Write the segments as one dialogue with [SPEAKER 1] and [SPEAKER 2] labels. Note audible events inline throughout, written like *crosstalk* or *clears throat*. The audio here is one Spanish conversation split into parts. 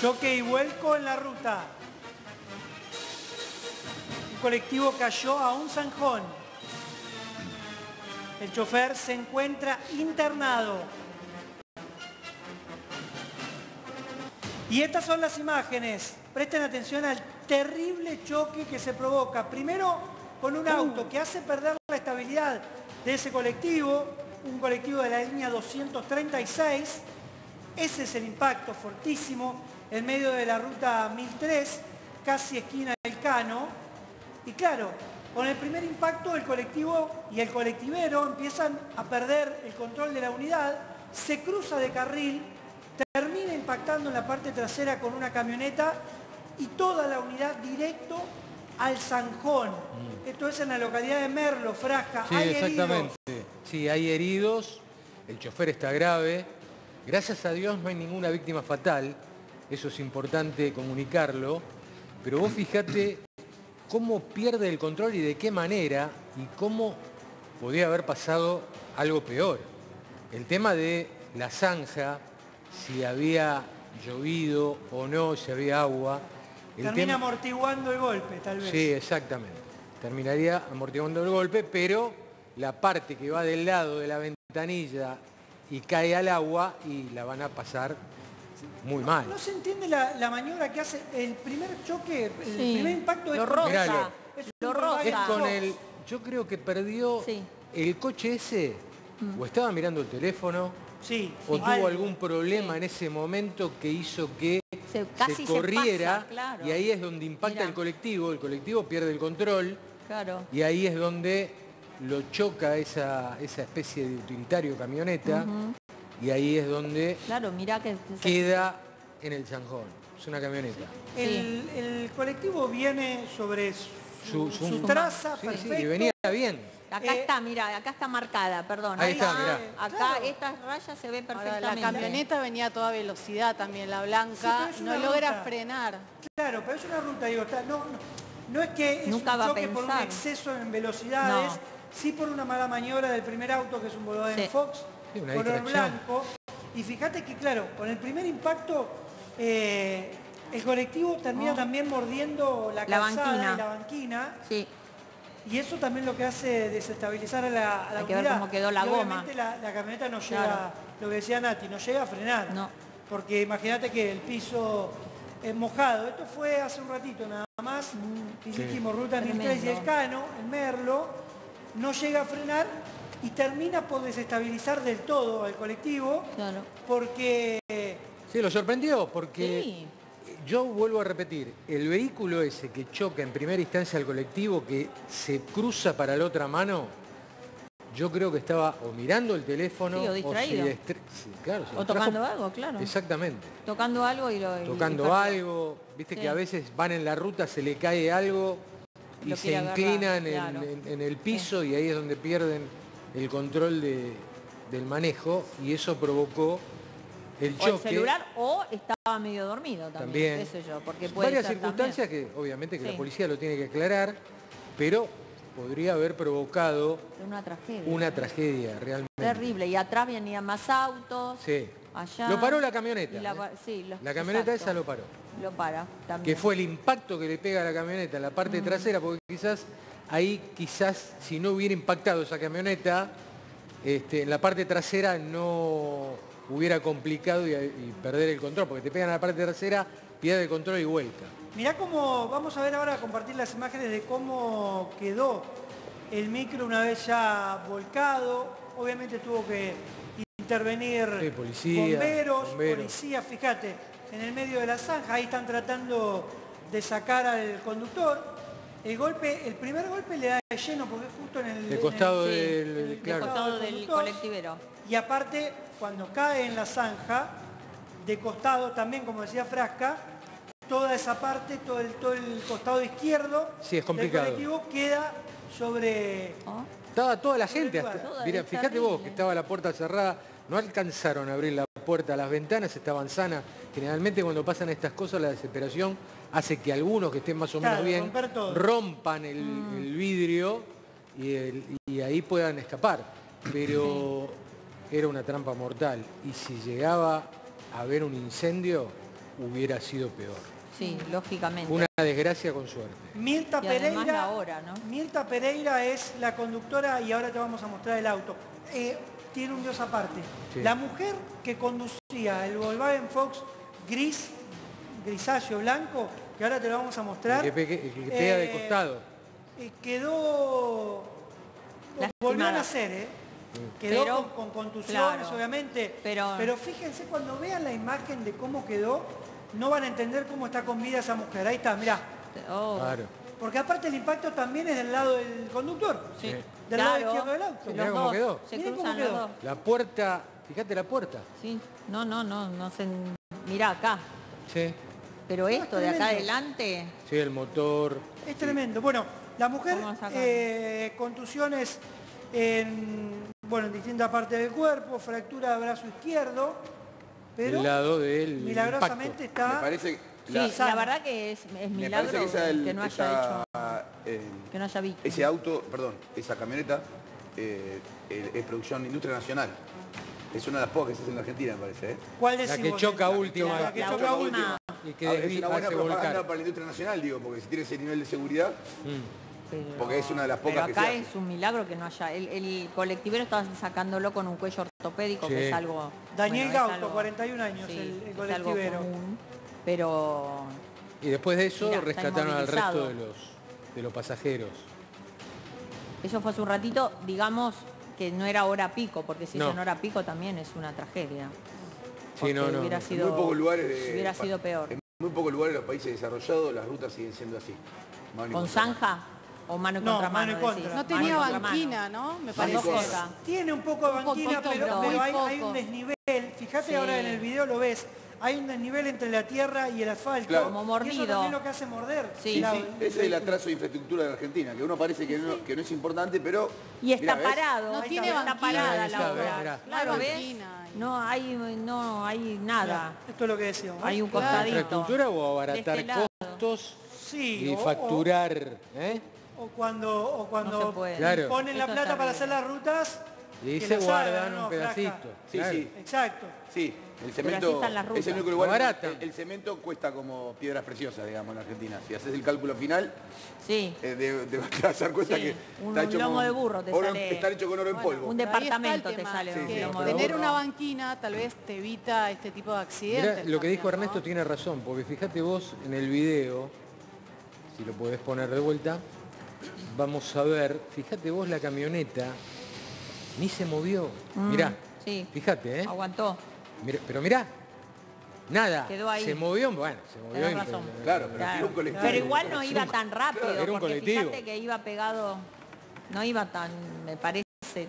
[SPEAKER 1] Choque y vuelco en la ruta. Un colectivo cayó a un zanjón. El chofer se encuentra internado. Y estas son las imágenes. Presten atención al terrible choque que se provoca. Primero con un auto que hace perder la estabilidad de ese colectivo, un colectivo de la línea 236. Ese es el impacto fortísimo en medio de la ruta 1003, casi esquina del Cano. Y claro, con el primer impacto el colectivo y el colectivero empiezan a perder el control de la unidad, se cruza de carril, termina impactando en la parte trasera con una camioneta y toda la unidad directo al Zanjón. Mm. Esto es en la localidad de Merlo, Frasca.
[SPEAKER 2] Sí, exactamente. Sí, hay heridos, el chofer está grave. Gracias a Dios no hay ninguna víctima fatal, eso es importante comunicarlo. Pero vos fijate cómo pierde el control y de qué manera y cómo podía haber pasado algo peor. El tema de la zanja, si había llovido o no, si había agua.
[SPEAKER 1] Termina amortiguando el golpe, tal vez.
[SPEAKER 2] Sí, exactamente. Terminaría amortiguando el golpe, pero la parte que va del lado de la ventanilla y cae al agua y la van a pasar muy mal.
[SPEAKER 1] No se entiende la, maniobra que hace el primer choque, el primer impacto de
[SPEAKER 3] lo rosa.
[SPEAKER 2] lo rosa. con el, yo creo que perdió el coche ese, mm. o estaba mirando el teléfono,
[SPEAKER 1] sí,
[SPEAKER 2] o tuvo algún problema en ese momento que hizo que se, corriera y ahí es donde impacta el colectivo, el colectivo pierde el control claro. y ahí es donde lo choca esa, esa especie de utilitario camioneta y ahí es donde
[SPEAKER 3] claro, mira que
[SPEAKER 2] queda en el zanjón. Es una camioneta.
[SPEAKER 1] El, colectivo viene sobre su, traza
[SPEAKER 2] perfecto. y venía bien.
[SPEAKER 3] Acá eh, está, mira, acá está marcada, perdón.
[SPEAKER 2] Ahí, está.
[SPEAKER 3] Acá estas rayas se ven perfectamente.
[SPEAKER 4] la camioneta venía a toda velocidad también, la blanca, no logra frenar.
[SPEAKER 1] Claro, pero es una ruta, digo, no, no, es que es
[SPEAKER 3] Nunca
[SPEAKER 1] un choque por
[SPEAKER 3] un
[SPEAKER 1] exceso en velocidades, sí por una mala maniobra del primer auto, que es un Volkswagen Fox, color blanco. Y fíjate que, claro, con el primer impacto, eh, el colectivo termina oh. también mordiendo la, calzada la banquina. Sí. Y eso también lo que hace desestabilizar a la, a
[SPEAKER 3] Hay que ver cómo quedó la goma.
[SPEAKER 1] La, la, camioneta no llega, lo que decía Nati, no llega a frenar. No. Porque imagínate que el piso es mojado. Esto fue hace un ratito nada más. Mm. Y dijimos ruta 1003 y el Cano, el Merlo, no llega a frenar y termina por desestabilizar del todo al colectivo. Claro. Porque...
[SPEAKER 2] Sí, lo sorprendió porque yo vuelvo a repetir, el vehículo ese que choca en primera instancia al colectivo, que se cruza para la otra mano, yo creo que estaba o mirando el teléfono
[SPEAKER 3] o, distraído. o, tocando algo, claro.
[SPEAKER 2] Exactamente.
[SPEAKER 3] Tocando algo y lo...
[SPEAKER 2] Tocando algo, viste que a veces van en la ruta, se le cae algo y se inclinan en, el piso y ahí es donde pierden el control del manejo y eso provocó el choque.
[SPEAKER 3] el celular o estaba medio dormido también,
[SPEAKER 2] porque Varias circunstancias que obviamente que la policía lo tiene que aclarar, pero podría haber provocado
[SPEAKER 3] una tragedia.
[SPEAKER 2] Una tragedia realmente.
[SPEAKER 3] Terrible, y atrás venían más autos.
[SPEAKER 2] Sí.
[SPEAKER 3] Allá.
[SPEAKER 2] Lo paró la camioneta. La, la camioneta esa lo paró.
[SPEAKER 3] Lo para también.
[SPEAKER 2] Que fue el impacto que le pega a la camioneta en la parte mm. trasera, porque quizás ahí, quizás si no hubiera impactado esa camioneta, este, en la parte trasera no hubiera complicado y, perder el control, porque te pegan a la parte trasera, pierde el control y vuelta.
[SPEAKER 1] Mirá cómo, vamos a ver ahora, a compartir las imágenes de cómo quedó el micro una vez ya volcado. Obviamente tuvo que intervenir bomberos, policía, fíjate, en el medio de la zanja, ahí están tratando de sacar al conductor. El golpe, el primer golpe le da de lleno porque es justo en el,
[SPEAKER 2] costado, del,
[SPEAKER 3] costado del colectivero.
[SPEAKER 1] Y aparte, cuando cae en la zanja, de costado también, como decía Frasca, toda esa parte, todo el, todo el costado izquierdo
[SPEAKER 2] sí, es complicado.
[SPEAKER 1] del colectivo queda sobre...
[SPEAKER 2] Ah. Estaba toda la gente, mira, fíjate vos que estaba la puerta cerrada, no alcanzaron a abrir la puerta, las ventanas estaban sanas. Generalmente cuando pasan estas cosas la desesperación hace que algunos que estén más o menos bien rompan el, mm. vidrio y, ahí puedan escapar. Pero era una trampa mortal y si llegaba a haber un incendio, hubiera sido peor.
[SPEAKER 3] Sí, lógicamente.
[SPEAKER 2] Una desgracia con suerte.
[SPEAKER 1] Mirta
[SPEAKER 3] Y
[SPEAKER 1] Pereira,
[SPEAKER 3] la hora, ¿no?
[SPEAKER 1] Mirta Pereira es la conductora y ahora te vamos a mostrar el auto. Eh, tiene un dios aparte.
[SPEAKER 2] Sí.
[SPEAKER 1] La mujer que conducía el Volkswagen Fox gris, grisáceo, blanco, que ahora te lo vamos a mostrar.
[SPEAKER 2] El que, pegue- el que pega de
[SPEAKER 1] eh,
[SPEAKER 2] costado.
[SPEAKER 1] eh, quedó...
[SPEAKER 3] Lastimada.
[SPEAKER 1] Volvió a nacer, ¿eh? Quedó
[SPEAKER 3] Pero,
[SPEAKER 1] con, con contusiones,
[SPEAKER 3] claro,
[SPEAKER 1] obviamente.
[SPEAKER 3] pero-
[SPEAKER 1] fíjense, cuando vean la imagen de cómo quedó, no van a entender cómo está con vida esa mujer. Ahí está, mirá.
[SPEAKER 3] Oh,
[SPEAKER 2] Claro.
[SPEAKER 1] Porque aparte el impacto también es del lado del conductor.
[SPEAKER 3] sí.
[SPEAKER 1] Del lado izquierdo del auto.
[SPEAKER 2] Mirá cómo quedó.
[SPEAKER 3] Se
[SPEAKER 1] cómo
[SPEAKER 3] los
[SPEAKER 1] quedó.
[SPEAKER 3] dos.
[SPEAKER 2] La puerta, fíjate la puerta.
[SPEAKER 3] Sí. No, no, no, no se... Mirá acá.
[SPEAKER 2] Sí.
[SPEAKER 3] Pero esto de acá adelante,
[SPEAKER 2] Sí, el motor.
[SPEAKER 1] Es tremendo. Bueno, la mujer, eh, contusiones en, bueno, en distintas partes del cuerpo, fractura de brazo izquierdo, pero
[SPEAKER 2] el lado del
[SPEAKER 1] milagrosamente
[SPEAKER 2] impacto.
[SPEAKER 1] está...
[SPEAKER 5] Me parece que
[SPEAKER 3] sí,
[SPEAKER 5] la-
[SPEAKER 3] la, verdad que es, milagro
[SPEAKER 5] parece que esa el-
[SPEAKER 3] que no haya
[SPEAKER 5] esa,
[SPEAKER 3] hecho,
[SPEAKER 5] eh,
[SPEAKER 3] que no haya visto.
[SPEAKER 5] ese auto, perdón, esa camioneta eh, eh, es producción industria nacional. Es una de las pocas que se hace en la Argentina, me parece. ¿eh?
[SPEAKER 1] ¿Cuál
[SPEAKER 2] La
[SPEAKER 1] decimos?
[SPEAKER 2] que choca última.
[SPEAKER 1] La que
[SPEAKER 3] La
[SPEAKER 1] choca
[SPEAKER 3] última.
[SPEAKER 1] última.
[SPEAKER 2] Y que
[SPEAKER 5] es una buena propaganda
[SPEAKER 2] volcar.
[SPEAKER 5] para la industria nacional, digo, porque si tiene ese nivel de seguridad,
[SPEAKER 2] Mm.
[SPEAKER 3] Pero-
[SPEAKER 5] porque es una de las pocas
[SPEAKER 3] pero
[SPEAKER 5] que
[SPEAKER 3] acá
[SPEAKER 5] se hace.
[SPEAKER 3] es un milagro que no haya. El, el colectivero estaba sacándolo con un cuello ortopédico,
[SPEAKER 2] Sí.
[SPEAKER 3] que es algo.
[SPEAKER 1] Daniel
[SPEAKER 3] bueno,
[SPEAKER 1] Gauto,
[SPEAKER 3] algo-
[SPEAKER 1] 41 años,
[SPEAKER 3] sí,
[SPEAKER 1] el, el
[SPEAKER 3] es algo
[SPEAKER 1] colectivero.
[SPEAKER 3] Pero
[SPEAKER 2] Y después de eso
[SPEAKER 3] Mirá,
[SPEAKER 2] rescataron al resto de los, de los pasajeros.
[SPEAKER 3] eso fue hace un ratito, digamos que no era hora pico, porque si
[SPEAKER 2] No.
[SPEAKER 3] es en hora pico también es una tragedia.
[SPEAKER 2] Sí, no, no.
[SPEAKER 3] hubiera
[SPEAKER 2] no.
[SPEAKER 3] sido,
[SPEAKER 5] en muy pocos lugares de-
[SPEAKER 3] hubiera sido peor.
[SPEAKER 5] en muy pocos lugares de los países desarrollados las rutas siguen siendo así. Mano
[SPEAKER 3] ¿Con zanja o mano
[SPEAKER 1] No,
[SPEAKER 3] contra
[SPEAKER 1] mano y
[SPEAKER 3] mano?
[SPEAKER 1] contra.
[SPEAKER 3] decís?
[SPEAKER 4] No tenía banquina, ¿no? Me parece.
[SPEAKER 1] Tiene un poco de banquina, pero, hay, un desnivel. Fíjate
[SPEAKER 3] Sí.
[SPEAKER 1] ahora en el video lo ves. Hay un desnivel entre la tierra y el asfalto.
[SPEAKER 5] Claro.
[SPEAKER 3] Como
[SPEAKER 1] Y
[SPEAKER 3] mordido.
[SPEAKER 1] eso también lo que hace morder.
[SPEAKER 3] Sí.
[SPEAKER 5] Sí,
[SPEAKER 1] La-
[SPEAKER 5] sí, ese es el atraso de infraestructura de Argentina, que uno parece que no, que no es importante, pero...
[SPEAKER 3] Y está parado,
[SPEAKER 4] No tiene
[SPEAKER 3] está, parada la obra. Claro,
[SPEAKER 4] No hay.
[SPEAKER 3] No hay, no hay nada.
[SPEAKER 1] Esto es lo que decíamos.
[SPEAKER 3] Hay un
[SPEAKER 4] Claro.
[SPEAKER 3] costadito.
[SPEAKER 2] ¿Infraestructura o abaratar
[SPEAKER 3] este
[SPEAKER 2] costos
[SPEAKER 1] Sí,
[SPEAKER 2] y
[SPEAKER 1] o-
[SPEAKER 2] facturar? ¿eh?
[SPEAKER 1] O, cuando, o cuando
[SPEAKER 3] No
[SPEAKER 1] ponen la plata para hacer las rutas.
[SPEAKER 2] Y se guardan un
[SPEAKER 1] ¿no, flaca?
[SPEAKER 2] pedacito.
[SPEAKER 5] Sí,
[SPEAKER 2] claro.
[SPEAKER 5] sí.
[SPEAKER 1] Exacto.
[SPEAKER 5] Sí, el cemento es el único lugar el, el cemento cuesta como piedras preciosas, digamos, en Argentina. Si haces el cálculo final,
[SPEAKER 3] Sí.
[SPEAKER 5] eh, de, de, *laughs* te vas a dar cuenta
[SPEAKER 3] Sí,
[SPEAKER 5] que
[SPEAKER 3] un
[SPEAKER 5] está hecho
[SPEAKER 3] lomo
[SPEAKER 5] con
[SPEAKER 3] de burro te
[SPEAKER 5] oro-
[SPEAKER 3] sale-
[SPEAKER 5] está hecho con oro en polvo.
[SPEAKER 3] un departamento te sale
[SPEAKER 5] Sí,
[SPEAKER 3] un
[SPEAKER 5] sí,
[SPEAKER 3] lomo de
[SPEAKER 4] Tener
[SPEAKER 3] burro.
[SPEAKER 4] una banquina tal vez te evita este tipo de accidentes.
[SPEAKER 2] Mirá, lo que dijo. Ernesto tiene razón, porque fíjate vos en el video, si lo podés poner de vuelta, vamos a ver, fíjate vos la camioneta, ni se movió.
[SPEAKER 3] Mm,
[SPEAKER 2] Mirá,
[SPEAKER 3] sí.
[SPEAKER 2] fíjate, ¿eh?
[SPEAKER 3] Aguantó.
[SPEAKER 2] Mirá, pero mirá, nada.
[SPEAKER 3] Quedó ahí.
[SPEAKER 2] Se movió, bueno, se movió.
[SPEAKER 3] Razón.
[SPEAKER 5] Claro, pero
[SPEAKER 3] Claro.
[SPEAKER 5] era un colectivo.
[SPEAKER 3] Pero igual no iba tan rápido,
[SPEAKER 2] Era un
[SPEAKER 3] porque
[SPEAKER 2] colectivo.
[SPEAKER 3] fíjate que iba pegado, no iba tan, me parece.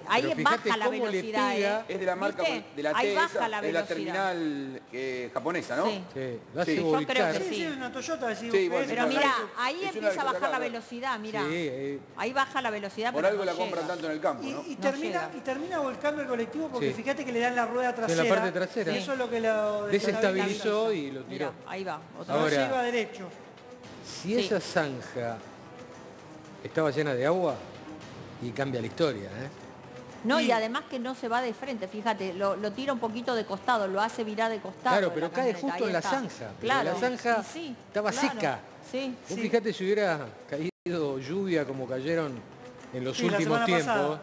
[SPEAKER 3] Ahí
[SPEAKER 2] Pero fíjate
[SPEAKER 3] baja la
[SPEAKER 2] cómo le
[SPEAKER 3] velocidad,
[SPEAKER 2] pega.
[SPEAKER 3] ¿eh?
[SPEAKER 5] Es de la marca
[SPEAKER 3] ¿Viste?
[SPEAKER 5] de la
[SPEAKER 3] Ahí
[SPEAKER 5] T,
[SPEAKER 3] baja
[SPEAKER 5] esa,
[SPEAKER 3] la
[SPEAKER 5] es la
[SPEAKER 3] velocidad.
[SPEAKER 5] terminal eh, japonesa, ¿no?
[SPEAKER 3] Sí.
[SPEAKER 2] Sí, hace
[SPEAKER 5] Sí. Yo
[SPEAKER 3] creo que
[SPEAKER 1] Sí, sí,
[SPEAKER 3] sí.
[SPEAKER 1] una Toyota.
[SPEAKER 5] Sí, bueno,
[SPEAKER 3] Pero mira, ahí empieza a bajar la velocidad, mira.
[SPEAKER 2] Sí, eh,
[SPEAKER 3] Ahí baja la velocidad,
[SPEAKER 5] Por
[SPEAKER 3] pero
[SPEAKER 5] algo
[SPEAKER 3] no
[SPEAKER 5] la compran tanto en el campo,
[SPEAKER 1] Y,
[SPEAKER 5] ¿no?
[SPEAKER 1] y
[SPEAKER 3] No
[SPEAKER 1] termina,
[SPEAKER 3] llega.
[SPEAKER 1] y termina volcando el colectivo porque
[SPEAKER 2] Sí.
[SPEAKER 1] fíjate que le dan la rueda
[SPEAKER 2] En la
[SPEAKER 1] trasera.
[SPEAKER 2] parte trasera.
[SPEAKER 1] Y eso es lo que lo
[SPEAKER 2] desestabilizó y lo tiró.
[SPEAKER 3] ahí va. Otra
[SPEAKER 1] se iba derecho.
[SPEAKER 2] Si esa zanja estaba llena de agua, y cambia la historia, ¿eh?
[SPEAKER 3] No, y
[SPEAKER 1] Y-
[SPEAKER 3] además que no se va de frente, fíjate, lo, lo tira un poquito de costado, lo hace virar de costado.
[SPEAKER 2] Claro, pero cae
[SPEAKER 3] camioneta,
[SPEAKER 2] justo
[SPEAKER 3] ahí
[SPEAKER 2] en la
[SPEAKER 3] está.
[SPEAKER 2] zanja,
[SPEAKER 3] Claro.
[SPEAKER 2] la zanja
[SPEAKER 3] sí,
[SPEAKER 2] estaba
[SPEAKER 3] claro,
[SPEAKER 2] seca.
[SPEAKER 3] Sí.
[SPEAKER 2] Vos
[SPEAKER 1] Sí.
[SPEAKER 2] fíjate si hubiera caído lluvia como cayeron en los
[SPEAKER 1] Sí,
[SPEAKER 2] últimos tiempos,
[SPEAKER 1] pasada.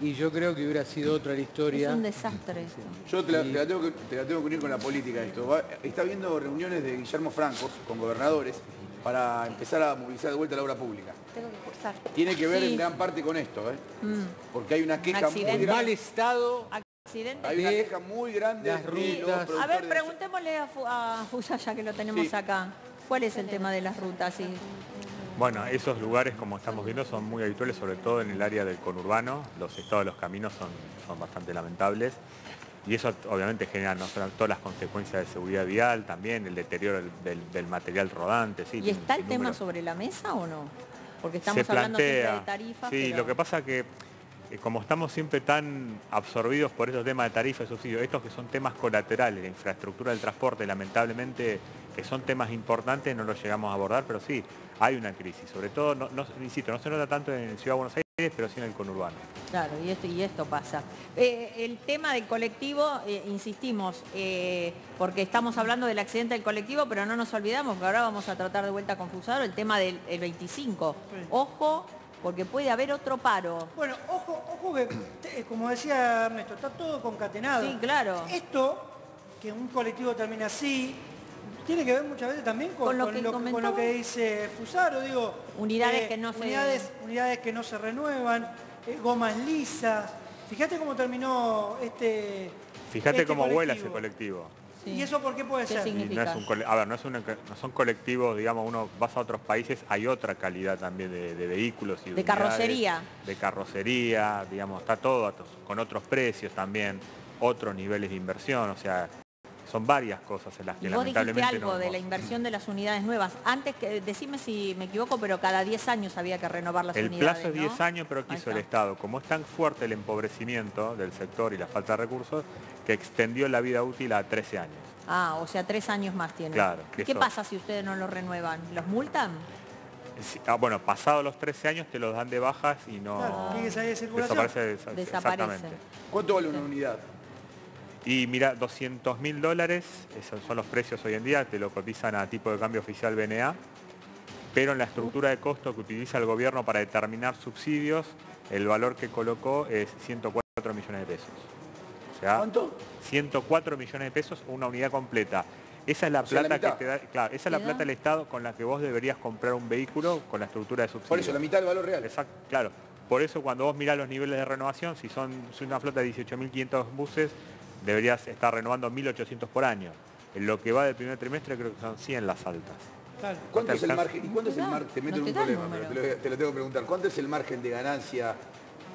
[SPEAKER 2] y yo creo que hubiera sido otra la
[SPEAKER 3] Es
[SPEAKER 2] historia.
[SPEAKER 3] un desastre esto.
[SPEAKER 5] Yo te la, te la tengo que, te la tengo que unir con la política esto. Va- está habiendo reuniones de Guillermo Franco con gobernadores para empezar a movilizar de vuelta la obra pública.
[SPEAKER 3] Tengo que cursar.
[SPEAKER 5] Tiene que ver
[SPEAKER 3] Sí.
[SPEAKER 5] en gran parte con esto, ¿eh?
[SPEAKER 3] Mm.
[SPEAKER 5] porque hay una queja muy.
[SPEAKER 2] En mal
[SPEAKER 5] grande.
[SPEAKER 2] estado,
[SPEAKER 3] Accidente.
[SPEAKER 5] Hay una queja muy grande
[SPEAKER 2] las.
[SPEAKER 3] A ver, preguntémosle a, a Fusaya que lo tenemos
[SPEAKER 5] Sí.
[SPEAKER 3] acá. ¿Cuál es el tema de las rutas? Sí.
[SPEAKER 6] Bueno, esos lugares, como estamos viendo, son muy habituales, sobre todo en el área del conurbano. Los estados de los caminos son, son bastante lamentables. Y eso obviamente genera no solo todas las consecuencias de seguridad vial, también el deterioro del, del- del material rodante. Sí,
[SPEAKER 3] ¿Y está el tema sobre la mesa o no? Porque estamos
[SPEAKER 6] Se
[SPEAKER 3] hablando siempre
[SPEAKER 6] plantea.
[SPEAKER 3] de tarifas.
[SPEAKER 6] Sí,
[SPEAKER 3] pero-
[SPEAKER 6] lo que pasa que eh, como estamos siempre tan absorbidos por esos temas de tarifa y subsidio, estos que son temas colaterales, de infraestructura del transporte, lamentablemente que son temas importantes, no los llegamos a abordar, pero sí, hay una crisis. Sobre todo, no, no- insisto, no se nota tanto en Ciudad de Buenos Aires, pero sí en el conurbano.
[SPEAKER 3] Claro, y esto, y esto pasa. Eh, el tema del colectivo, eh, insistimos, eh, porque estamos hablando del accidente del colectivo, pero no nos olvidamos que ahora vamos a tratar de vuelta a confusar el tema del el 25. Ojo, porque puede haber otro paro.
[SPEAKER 1] Bueno, ojo, ojo que, como decía Ernesto, está todo concatenado.
[SPEAKER 3] Sí, claro.
[SPEAKER 1] Esto, que un colectivo termine así, tiene que ver muchas veces también con,
[SPEAKER 3] Con lo
[SPEAKER 1] con
[SPEAKER 3] que
[SPEAKER 1] lo, con lo
[SPEAKER 3] comentamos.
[SPEAKER 1] que dice Fusaro, digo.
[SPEAKER 3] Unidades que no se-
[SPEAKER 1] unidades, unidades que no se renuevan, gomas lisas. Fíjate cómo terminó este.
[SPEAKER 6] Fíjate
[SPEAKER 1] este
[SPEAKER 6] cómo vuela ese colectivo.
[SPEAKER 3] Sí.
[SPEAKER 1] ¿Y eso por qué puede
[SPEAKER 3] ¿Qué
[SPEAKER 1] ser?
[SPEAKER 6] No es un a ver, no, es una- no son colectivos, digamos, uno vas a otros países, hay otra calidad también de, de vehículos y
[SPEAKER 3] De
[SPEAKER 6] unidades,
[SPEAKER 3] carrocería.
[SPEAKER 6] De carrocería, digamos, está todo con otros precios también, otros niveles de inversión, o sea, son varias cosas en las que
[SPEAKER 3] Y vos dijiste
[SPEAKER 6] lamentablemente
[SPEAKER 3] algo
[SPEAKER 6] no-
[SPEAKER 3] de la inversión de las unidades nuevas. Antes que, decime si me equivoco, pero cada 10 años había que renovar las
[SPEAKER 6] El
[SPEAKER 3] unidades.
[SPEAKER 6] plazo es
[SPEAKER 3] ¿no?
[SPEAKER 6] 10 años, pero quiso el. Estado, como es tan fuerte el empobrecimiento del sector y la falta de recursos, que extendió la vida útil a 13 años.
[SPEAKER 3] Ah, o sea, tres años más tiene.
[SPEAKER 6] Claro,
[SPEAKER 3] ¿Qué
[SPEAKER 6] eso-
[SPEAKER 3] pasa si ustedes no lo renuevan? ¿Los multan?
[SPEAKER 6] Ah, bueno, pasados los 13 años te los dan de bajas y no...
[SPEAKER 1] Claro.
[SPEAKER 6] Desaparece, desa-
[SPEAKER 3] Desaparece.
[SPEAKER 6] exactamente.
[SPEAKER 5] ¿Cuánto vale una unidad?
[SPEAKER 6] Y mira, 200 mil dólares, esos son los precios hoy en día, te lo cotizan a tipo de cambio oficial BNA, pero en la estructura de costo que utiliza el gobierno para determinar subsidios, el valor que colocó es 104 millones de pesos. O sea,
[SPEAKER 5] ¿Cuánto?
[SPEAKER 6] 104 millones de pesos una unidad completa. Esa es la
[SPEAKER 5] O sea, la
[SPEAKER 6] plata que te da, claro, esa es la
[SPEAKER 3] ¿Te
[SPEAKER 6] plata del Estado con la que vos deberías comprar un vehículo con la estructura de subsidio.
[SPEAKER 5] Por eso, la mitad del valor real.
[SPEAKER 6] Exacto, claro. Por eso cuando vos mirás los niveles de renovación, si son si una flota de 18.500 buses, deberías estar renovando 1.800 por año. En lo que va del primer trimestre creo que son 100 las altas.
[SPEAKER 1] Claro.
[SPEAKER 5] ¿Cuánto
[SPEAKER 6] te
[SPEAKER 5] es el margen? ¿Y cuánto es el margen? Te meto
[SPEAKER 3] no
[SPEAKER 5] en
[SPEAKER 3] te
[SPEAKER 5] un problema, pero te lo, te lo tengo que preguntar. ¿Cuánto es el margen de ganancia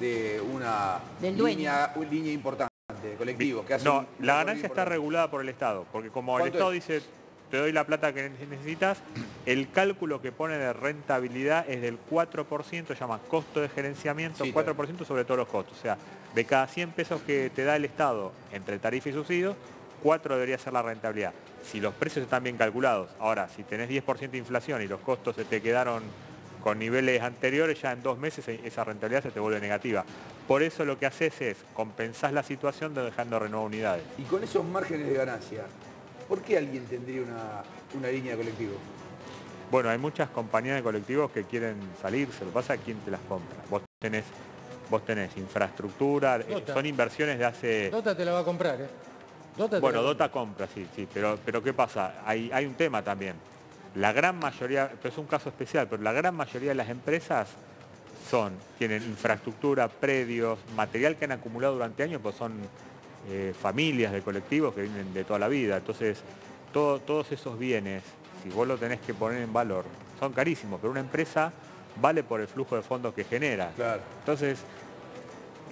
[SPEAKER 5] de una línea, una línea importante de colectivo? Que hace
[SPEAKER 6] No,
[SPEAKER 5] un-
[SPEAKER 6] la ganancia está regulada por el Estado, porque como el
[SPEAKER 5] ¿Cuánto
[SPEAKER 6] Estado
[SPEAKER 5] es?
[SPEAKER 6] dice, te doy la plata que necesitas, el cálculo que pone de rentabilidad es del 4%, se llama costo de gerenciamiento,
[SPEAKER 5] Sí,
[SPEAKER 6] 4% sobre todos los costos. O sea, de cada 100 pesos que te da el Estado entre tarifa y subsidio, 4 debería ser la rentabilidad. Si los precios están bien calculados, ahora, si tenés 10% de inflación y los costos se te quedaron con niveles anteriores, ya en dos meses e- esa rentabilidad se te vuelve negativa. Por eso lo que haces es compensás la situación de dejando renovar unidades.
[SPEAKER 5] Y con esos márgenes de ganancia, ¿por qué alguien tendría una, una línea de colectivo?
[SPEAKER 6] Bueno, hay muchas compañías de colectivos que quieren salirse, lo que pasa es quién te las compra. Vos tenés, vos tenés infraestructura, eh,
[SPEAKER 2] Dota.
[SPEAKER 6] son inversiones de hace...
[SPEAKER 2] Dota te la va a comprar, ¿eh? Dota te
[SPEAKER 6] Bueno,
[SPEAKER 2] a
[SPEAKER 6] Dota compra, sí, sí, pero, pero ¿qué pasa? Hay, hay un tema también. La gran mayoría, pero es un caso especial, pero la gran mayoría de las empresas son, tienen infraestructura, predios, material que han acumulado durante años, pues son eh, familias de colectivos que vienen de toda la vida. Entonces, todo- todos esos bienes, si vos lo tenés que poner en valor, son carísimos, pero una empresa vale por el flujo de fondos que genera.
[SPEAKER 5] Claro.
[SPEAKER 6] Entonces,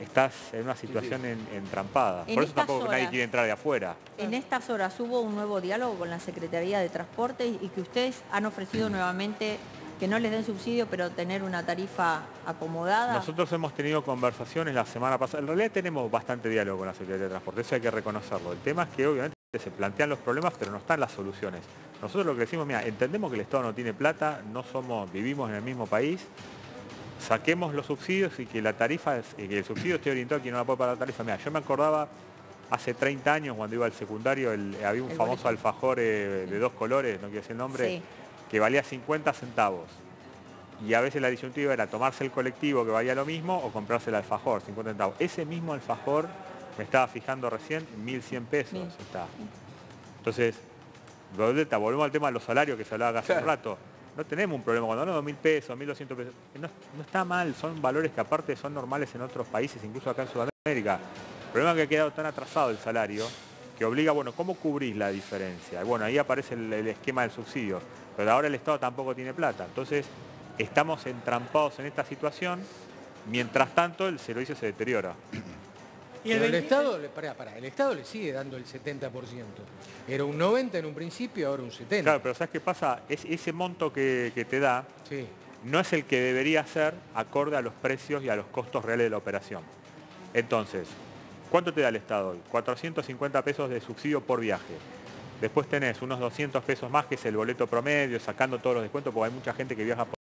[SPEAKER 6] estás en una situación en- entrampada.
[SPEAKER 3] En
[SPEAKER 6] Por eso tampoco nadie quiere entrar de afuera.
[SPEAKER 3] En estas horas hubo un nuevo diálogo con la Secretaría de Transporte y que ustedes han ofrecido nuevamente que no les den subsidio, pero tener una tarifa acomodada.
[SPEAKER 6] Nosotros hemos tenido conversaciones la semana pasada. En realidad tenemos bastante diálogo con la Secretaría de Transporte, eso hay que reconocerlo. El tema es que obviamente se plantean los problemas, pero no están las soluciones. Nosotros lo que decimos, mira, entendemos que el Estado no tiene plata, no somos, vivimos en el mismo país, saquemos los subsidios y que la tarifa, y que el subsidio esté orientado a quien no la puede pagar la tarifa. Mira, yo me acordaba hace 30 años cuando iba al secundario, el- había un
[SPEAKER 3] El
[SPEAKER 6] famoso
[SPEAKER 3] boleto.
[SPEAKER 6] alfajor eh, de dos colores, no quiero decir el nombre,
[SPEAKER 3] Sí.
[SPEAKER 6] Que valía 50 centavos. Y a veces la disyuntiva era tomarse el colectivo que valía lo mismo o comprarse el alfajor, 50 centavos. Ese mismo alfajor, me estaba fijando recién, 1.100 pesos está. Entonces, volvemos al tema de los salarios que se hablaba hace un
[SPEAKER 5] rato.
[SPEAKER 6] No tenemos un problema cuando hablamos de 1.000 pesos, 1.200 pesos. No, no está mal, son valores que aparte son normales en otros países, incluso acá en Sudamérica. El problema es que ha quedado tan atrasado el salario que obliga, bueno, ¿cómo cubrís la diferencia? Y bueno, ahí aparece el, el esquema del subsidio. Pero ahora el Estado tampoco tiene plata. Entonces, estamos entrampados en esta situación. Mientras tanto, el servicio se deteriora. *clears throat*
[SPEAKER 1] Y el
[SPEAKER 2] Pero el
[SPEAKER 1] 20
[SPEAKER 2] Estado, le, pará, pará, el Estado le sigue dando el 70%. Era un 90 en un principio, ahora un 70.
[SPEAKER 6] Claro, pero ¿sabes qué pasa? Es, ese monto que, que te da
[SPEAKER 2] Sí.
[SPEAKER 6] no es el que debería ser acorde a los precios y a los costos reales de la operación. Entonces, ¿cuánto te da el Estado hoy? 450 pesos de subsidio por viaje. Después tenés unos 200 pesos más, que es el boleto promedio, sacando todos los descuentos, porque hay mucha gente que viaja por